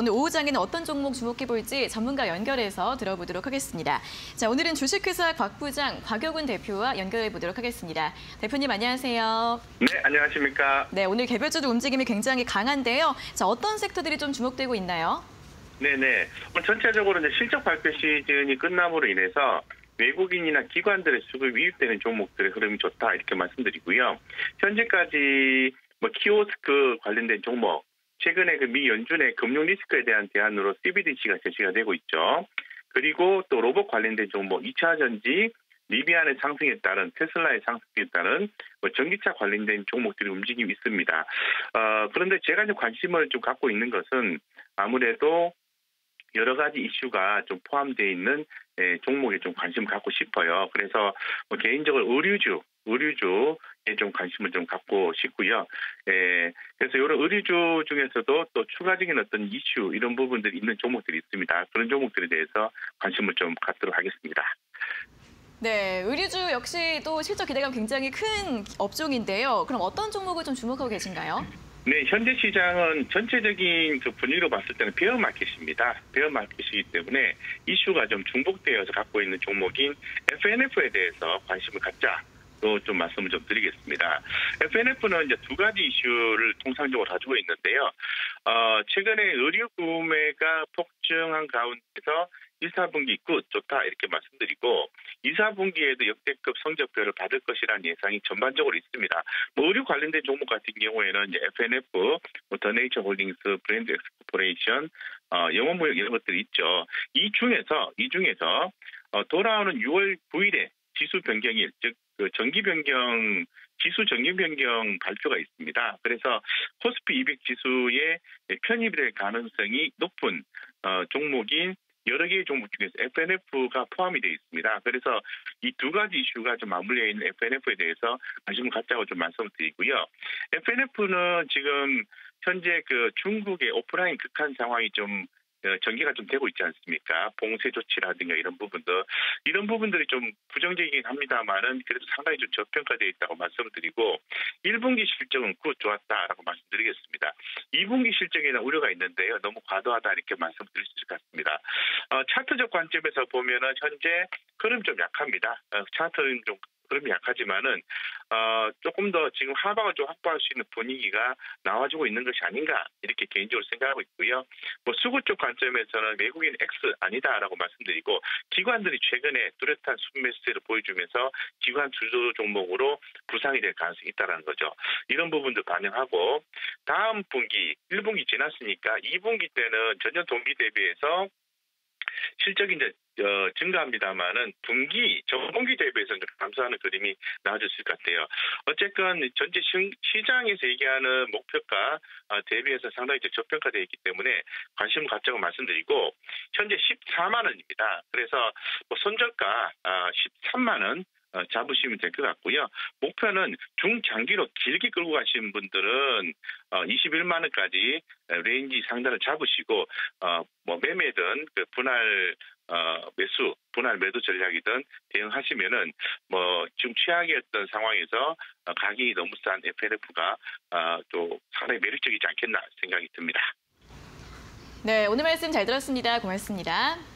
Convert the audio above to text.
오늘 오후장에는 어떤 종목 주목해 볼지 전문가 연결해서 들어보도록 하겠습니다. 자, 오늘은 주식회사 곽 부장 곽혁은 대표와 연결해 보도록 하겠습니다. 대표님 안녕하세요. 네, 안녕하십니까. 네, 오늘 개별주도 움직임이 굉장히 강한데요. 자, 어떤 섹터들이 좀 주목되고 있나요? 네네. 오늘 전체적으로 이제 실적 발표 시즌이 끝남으로 인해서 외국인이나 기관들의 수급이 유입되는 종목들의 흐름이 좋다 이렇게 말씀드리고요. 현재까지 뭐 키오스크 관련된 종목, 최근에 그 미 연준의 금융 리스크에 대한 대안으로 CBDC가 제시가 되고 있죠. 그리고 또 로봇 관련된 종목, 2차 전지, 리비안의 상승에 따른 테슬라의 상승에 따른 뭐 전기차 관련된 종목들이 움직임이 있습니다. 어, 그런데 제가 좀 관심을 좀 갖고 있는 것은 아무래도 여러 가지 이슈가 좀 포함되어 있는 예, 종목에 좀 관심을 갖고 싶어요. 그래서 뭐 개인적으로 의류주, 의류주에 좀 관심을 좀 갖고 싶고요. 예, 그래서 이런 의류주 중에서도 또 추가적인 어떤 이슈 이런 부분들이 있는 종목들이 있습니다. 그런 종목들에 대해서 관심을 좀 갖도록 하겠습니다. 네, 의류주 역시 또 실적 기대감 굉장히 큰 업종인데요. 그럼 어떤 종목을 좀 주목하고 계신가요? 네, 현재 시장은 전체적인 그 분위기로 봤을 때는 베어 마켓입니다. 베어 마켓이기 때문에 이슈가 좀 중복되어서 갖고 있는 종목인 FNF에 대해서 관심을 갖자. 또 좀 말씀을 좀 드리겠습니다. FNF는 이제 두 가지 이슈를 통상적으로 가지고 있는데요. 어, 최근에 의류 구매가 폭증한 가운데서 1, 4분기 good, 좋다 이렇게 말씀드리고 2, 4분기에도 역대급 성적표를 받을 것이라는 예상이 전반적으로 있습니다. 뭐 의류 관련된 종목 같은 경우에는 이제 FNF, 뭐 더네이처 홀딩스, 브랜드 엑스코퍼레이션, 어, 영업무역 이런 것들이 있죠. 이 중에서 이 중에서 어, 돌아오는 6월 9일에 지수 변경일, 즉 그 정기 변경 지수 정기 변경 발표가 있습니다. 그래서 코스피 200 지수에 편입이 될 가능성이 높은 어, 종목인 여러 개의 종목 중에서 FNF가 포함이 되어 있습니다. 그래서 이 두 가지 이슈가 좀 맞물려 있는 FNF에 대해서 관심을 갖자고 좀 말씀을 드리고요. FNF는 지금 현재 그 중국의 오프라인 극한 상황이 좀 어, 전개가 좀 되고 있지 않습니까? 봉쇄 조치라든가 이런 부분들 이런 부분들이 좀 부정적이긴 합니다만은 그래도 상당히 좀 저평가되어 있다고 말씀을 드리고 1분기 실적은 good 좋았다라고 말씀드리겠습니다. 2분기 실적에는 우려가 있는데요. 너무 과도하다 이렇게 말씀드릴 수 있을 것 같습니다. 어, 차트적 관점에서 보면은 현재 흐름 좀 약합니다. 어, 차트는 좀 흐름이 약하지만은 어, 조금 더 지금 하방을 좀 확보할 수 있는 분위기가 나와주고 있는 것이 아닌가 이렇게 개인적으로 생각하고 있고요. 뭐 수구 쪽 관점에서는 외국인 X 아니다라고 말씀드리고 기관들이 최근에 뚜렷한 순매수세를 보여주면서 기관 주도 종목으로 부상이 될 가능성이 있다는 거죠. 이런 부분도 반영하고 다음 분기 1분기 지났으니까 2분기 때는 전년 동기 대비해서 실적이 이제 어, 증가합니다만은 분기 전분기 대비해서 좀 감소하는 그림이 나와졌을 것 같아요. 어쨌건 전체 시장에서 얘기하는 목표가 어, 대비해서 상당히 저평가되어 있기 때문에 관심 갖자고 말씀드리고 현재 14만 원입니다. 그래서 뭐 손절가 어, 13만 원 어, 잡으시면 될 것 같고요. 목표는 중장기로 길게 끌고 가시는 분들은 21만 어, 원까지 range 상단을 잡으시고 어, 뭐 매매든 그 분할 매수, 분할 매도 전략이든 대응하시면은 뭐 지금 최악이었던 상황에서 가격이 너무 싼 FNF가 또 상당히 매력적이지 않겠나 생각이 듭니다. 네, 오늘 말씀 잘 들었습니다. 고맙습니다.